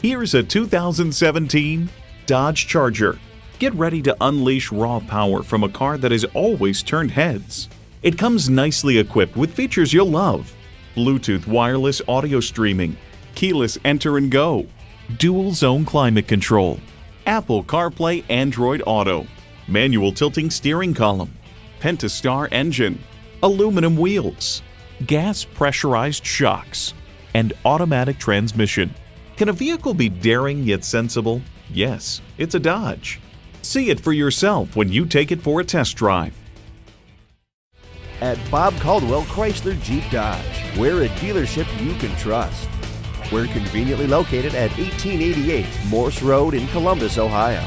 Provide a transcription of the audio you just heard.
Here's a 2017 Dodge Charger. Get ready to unleash raw power from a car that has always turned heads. It comes nicely equipped with features you'll love Bluetooth wireless audio streaming, keyless enter and go, dual zone climate control, Apple CarPlay Android Auto, manual tilting steering column, Pentastar engine, aluminum wheels, gas pressurized shocks, and automatic transmission. Can a vehicle be daring yet sensible? Yes, it's a Dodge. See it for yourself when you take it for a test drive. At Bob Caldwell Chrysler Jeep Dodge, we're a dealership you can trust. We're conveniently located at 1888 Morse Road in Columbus, Ohio.